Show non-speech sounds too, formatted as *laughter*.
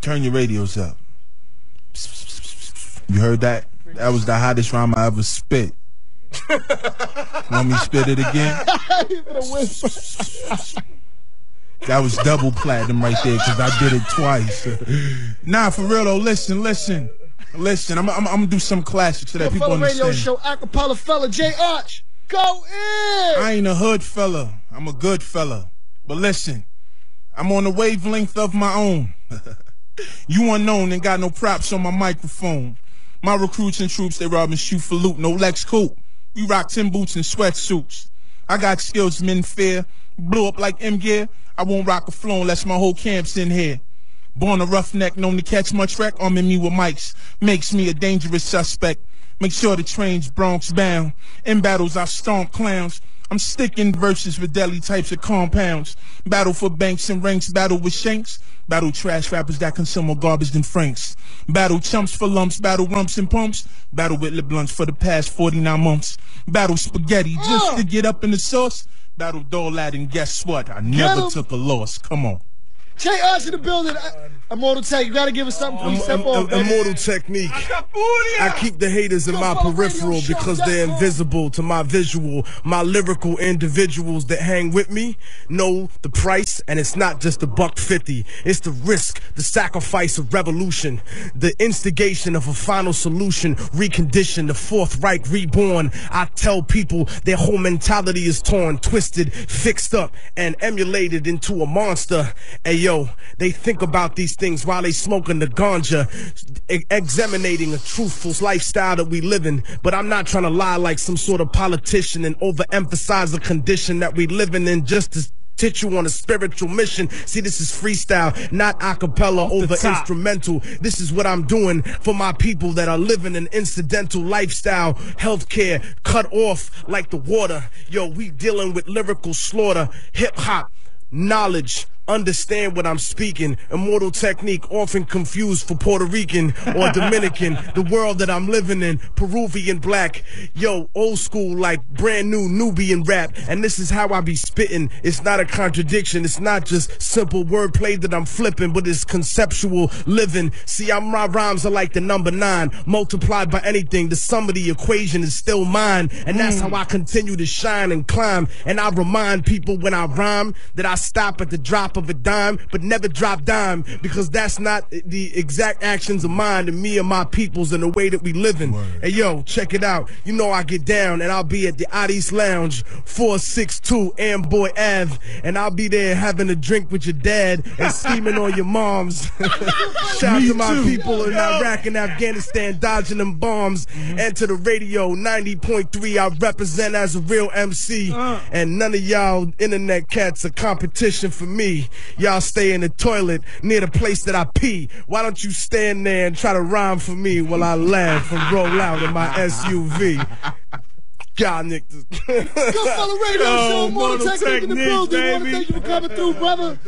Turn your radios up. You heard that? That was the hottest rhyme I ever spit. *laughs* Want me spit it again? *laughs* That was double platinum right there because I did it twice. nah, for real though. Listen, listen, listen. I'm, I'm, I'm gonna do some classics so that people Fellow radio understand. show, acapella fella, J Arch. Go in! I ain't a hood fella. I'm a good fella. But listen, I'm on a wavelength of my own. *laughs* you unknown and got no props on my microphone. My recruits and troops, they rob and shoot for loot. No Lex Coupe. We rock tin boots and sweatsuits. I got skills men fear. Blew up like M gear. I won't rock a flow unless my whole camp's in here. Born a roughneck, known to catch much wreck. Arming me with mics makes me a dangerous suspect. Make sure the train's Bronx bound. In battles, I stomp clowns. I'm sticking verses with deadly types of compounds. Battle for banks and ranks, battle with shanks. Battle trash rappers that consume more garbage than franks. Battle chumps for lumps, battle rumps and pumps. Battle with lip blunts for the past 49 months. Battle spaghetti just mm. to get up in the sauce. Battle doll lad and guess what? I never took a loss. Come on. J Arch in the building. I- Immortal Tech, you gotta give us something you step Im- off, im- man. immortal technique. I keep the haters in my Go for a radio peripheral because they're invisible to my visual. My lyrical individuals that hang with me know the price, and it's not just a buck fifty. It's the risk, the sacrifice of revolution, the instigation of a final solution, recondition, the fourth Reich reborn. I tell people their whole mentality is torn, twisted, fixed up, and emulated into a monster. Hey yo, they think about these things while they smoking the ganja, e- examining a truthful lifestyle that we live in. But I'm not trying to lie like some sort of politician and overemphasize the condition that we living in just to Tit you on a spiritual mission. See, this is freestyle, not a cappella over instrumental. This is what I'm doing for my people that are living an incidental lifestyle, healthcare cut off like the water. Yo, we dealing with lyrical slaughter, hip hop, knowledge. Understand what I'm speaking. Immortal technique, often confused for Puerto Rican or *laughs* Dominican. the world that I'm living in, Peruvian black. Yo, old school like brand new Nubian rap. And this is how I be spitting. It's not a contradiction. It's not just simple wordplay that I'm flipping, but it's conceptual living. See, I'm, my rhymes are like the number nine. Multiplied by anything, the sum of the equation is still mine. And that's mm. how I continue to shine and climb. And I remind people when I rhyme that I stop at the drop of a dime, but never drop dime because that's not the exact actions of mine and me and my peoples and the way that we living. Hey yo, check it out. You know I get down and I'll be at the Addis Lounge, 462 Amboy Ave, and I'll be there having a drink with your dad and scheming on your moms. *laughs* Shout out to my people in Iraq and Afghanistan dodging them bombs. And to the radio 90.3, I represent as a real MC. And none of y'all internet cats are competition for me. Y'all stay in the toilet near the place that I pee. Why don't you stand there and try to rhyme for me while I laugh and roll out in my SUV? Y'all niggas. Good Fella *laughs* radio Yo, show, Immortal Immortal Tech in the Technique, building. Wanna baby. thank you for coming through, brother.